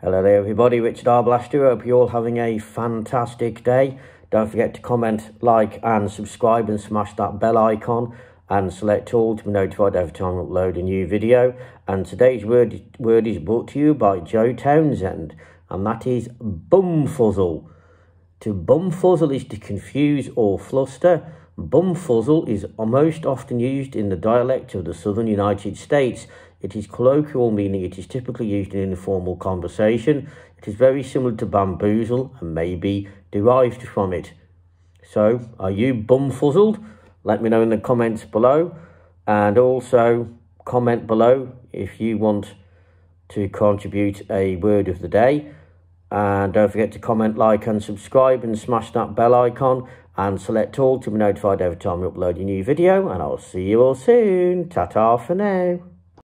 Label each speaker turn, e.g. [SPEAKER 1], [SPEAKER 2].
[SPEAKER 1] Hello there everybody, Richard Arblaster. Hope you're all having a fantastic day. Don't forget to comment, like and subscribe and smash that bell icon and select all to be notified every time I upload a new video. And today's word, word is brought to you by Joe Townsend and that is bumfuzzle. To bumfuzzle is to confuse or fluster. Bumfuzzle is most often used in the dialect of the southern United States. It is colloquial, meaning it is typically used in informal conversation. It is very similar to bamboozle and may be derived from it. So, are you bumfuzzled? Let me know in the comments below. And also, comment below if you want to contribute a word of the day. And don't forget to comment, like and subscribe and smash that bell icon and select all to be notified every time we upload a new video. And I'll see you all soon. Ta-ta for now.